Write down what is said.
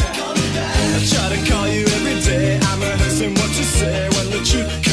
I try to call you every day. I'm rehearsing what you say when the truth